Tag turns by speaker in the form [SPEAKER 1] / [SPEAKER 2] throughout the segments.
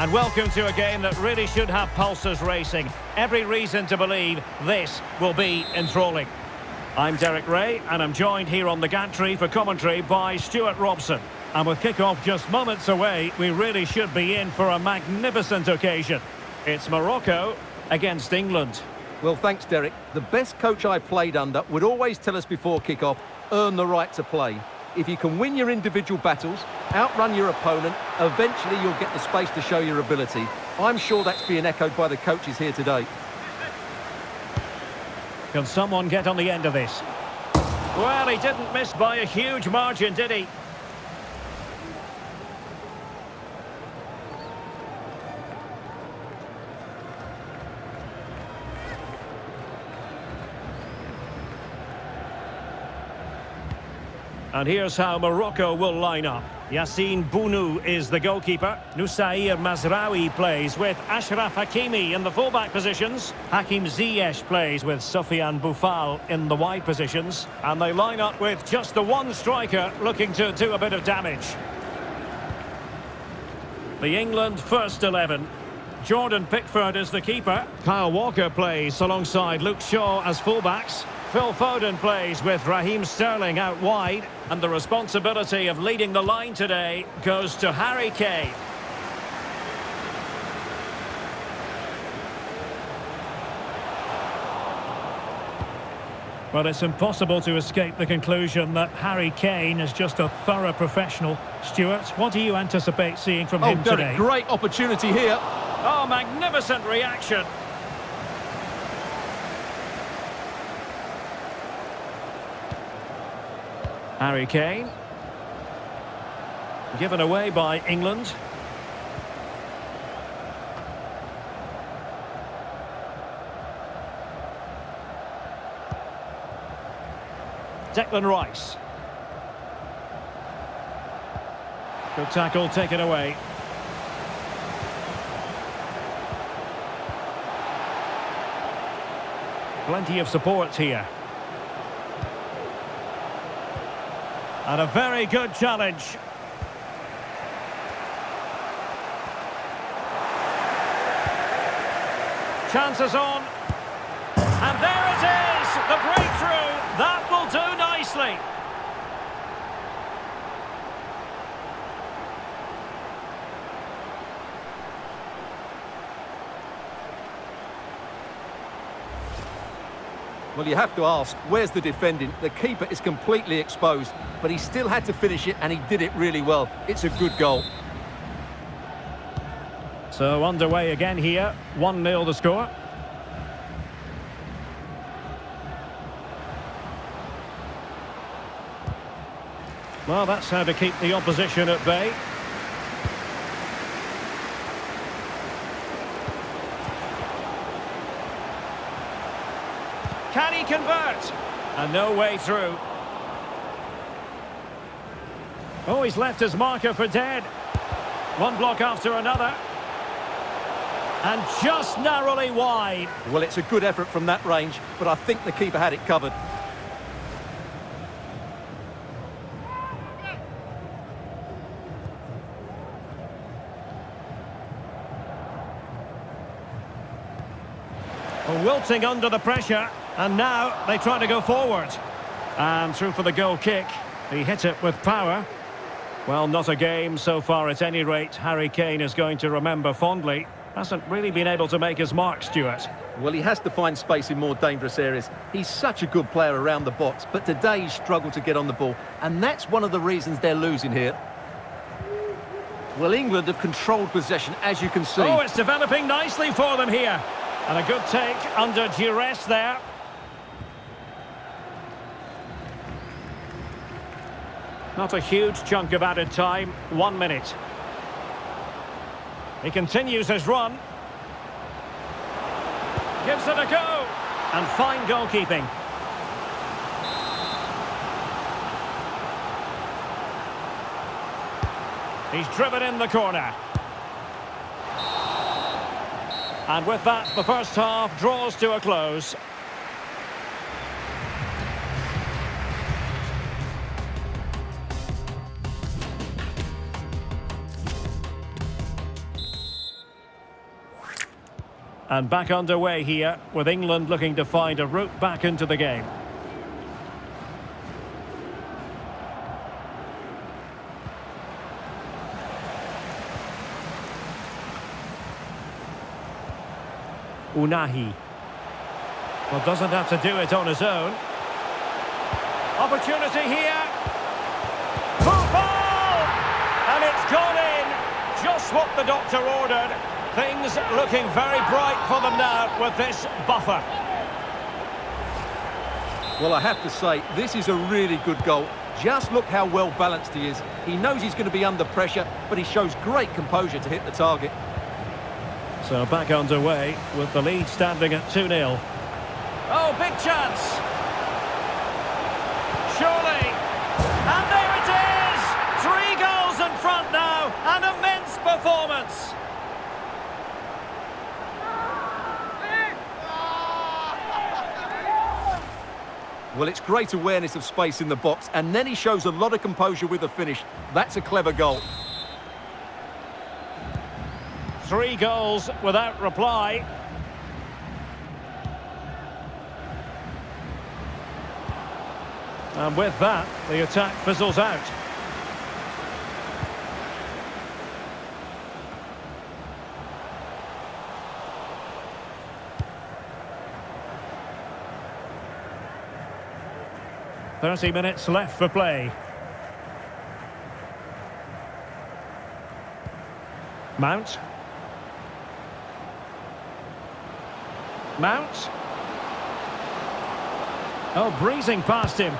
[SPEAKER 1] and welcome to a game that really should have pulses racing. Every reason to believe this will be enthralling. I'm Derek Ray, and I'm joined here on the gantry for commentary by Stuart Robson. And with kick-off just moments away, we really should be in for a magnificent occasion. It's Morocco against England.
[SPEAKER 2] Well, thanks, Derek. The best coach I played under would always tell us before kick-off, earn the right to play. If you can win your individual battles, outrun your opponent, eventually you'll get the space to show your ability. I'm sure that's being echoed by the coaches here today.
[SPEAKER 1] Can someone get on the end of this? Well, he didn't miss by a huge margin, did he? And here's how Morocco will line up. Yassine Bounou is the goalkeeper. Noussair Mazraoui plays with Achraf Hakimi in the fullback positions. Hakim Ziyech plays with Sofiane Boufal in the wide positions. And they line up with just the one striker looking to do a bit of damage. The England first 11. Jordan Pickford is the keeper. Kyle Walker plays alongside Luke Shaw as fullbacks. Phil Foden plays with Raheem Sterling out wide. And the responsibility of leading the line today goes to Harry Kane. Well, it's impossible to escape the conclusion that Harry Kane is just a thorough professional. Stuart, what do you anticipate seeing from
[SPEAKER 2] oh,
[SPEAKER 1] him today?
[SPEAKER 2] Oh, great opportunity here.
[SPEAKER 1] Oh, magnificent reaction. Harry Kane. Given away by England. Declan Rice. Good tackle taken away. Plenty of support here. And a very good challenge. Chances on. And there it is! The breakthrough! That will do nicely.
[SPEAKER 2] Well, you have to ask, where's the defending? The keeper is completely exposed, but he still had to finish it, and he did it really well. It's a good goal.
[SPEAKER 1] So underway again here, 1-0 the score. Well, that's how to keep the opposition at bay. Convert? And no way through. Oh, he's left his marker for dead. One block after another. And just narrowly wide.
[SPEAKER 2] Well, it's a good effort from that range, but I think the keeper had it covered.
[SPEAKER 1] Wilting under the pressure, and now they try to go forward. And through for the goal kick. He hit it with power. Well, not a game so far at any rate. Harry Kane is going to remember fondly. Hasn't really been able to make his mark, Stuart.
[SPEAKER 2] Well, he has to find space in more dangerous areas. He's such a good player around the box, but today he struggled to get on the ball, and that's one of the reasons they're losing here. Well, England have controlled possession, as you can see.
[SPEAKER 1] Oh, it's developing nicely for them here. And a good take under duress there. Not a huge chunk of added time, one minute. He continues his run. Gives it a go. And fine goalkeeping. He's driven in the corner. And with that, the first half draws to a close. And back underway here, with England looking to find a route back into the game. Ounahi. Well, doesn't have to do it on his own. Opportunity here. Football! And it's gone in. Just what the doctor ordered. Things looking very bright for them now with this buffer.
[SPEAKER 2] Well, I have to say, this is a really good goal. Just look how well balanced he is. He knows he's going to be under pressure, but he shows great composure to hit the target.
[SPEAKER 1] So back underway with the lead standing at 2-0. Oh, big chance! Surely! And there it is! Three goals in front now! An immense performance!
[SPEAKER 2] Well, it's great awareness of space in the box, and then he shows a lot of composure with the finish. That's a clever goal.
[SPEAKER 1] Three goals without reply. And with that, the attack fizzles out. Thirty minutes left for play. Mount. Mount. Oh, breezing past him.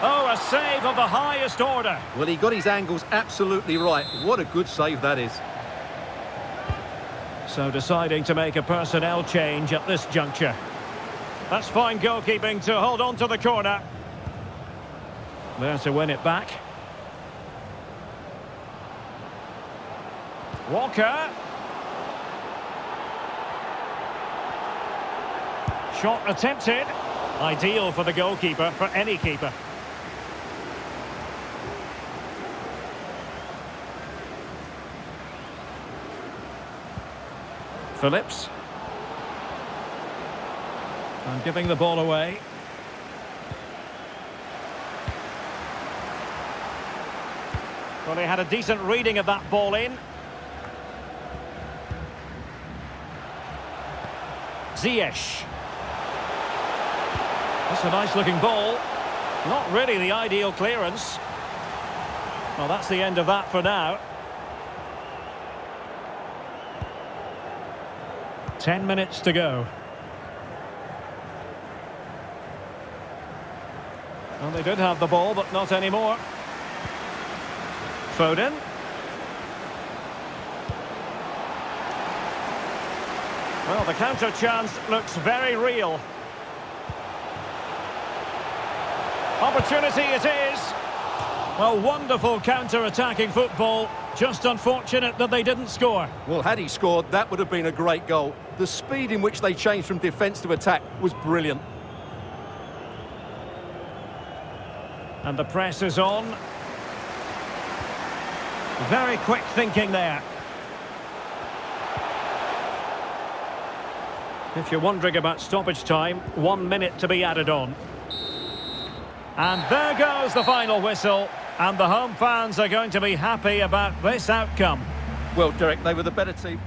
[SPEAKER 1] Oh, a save of the highest order.
[SPEAKER 2] Well, he got his angles absolutely right. What a good save that is.
[SPEAKER 1] So deciding to make a personnel change at this juncture. That's fine goalkeeping to hold on to the corner. There to win it back. Walker. Shot attempted. Ideal for the goalkeeper, for any keeper. Phillips. And giving the ball away. Well, he had a decent reading of that ball in. Ziyech. That's a nice looking ball. Not really the ideal clearance. Well, that's the end of that for now. Ten minutes to go. Well, they did have the ball, but not anymore. Foden. Well, the counter chance looks very real. Opportunity it is. Well, wonderful counter-attacking football. Just unfortunate that they didn't score.
[SPEAKER 2] Well, had he scored, that would have been a great goal. The speed in which they changed from defence to attack was brilliant.
[SPEAKER 1] And the press is on. Very quick thinking there. If you're wondering about stoppage time, one minute to be added on. And there goes the final whistle. And the home fans are going to be happy about this outcome.
[SPEAKER 2] Well, Derek, they were the better team.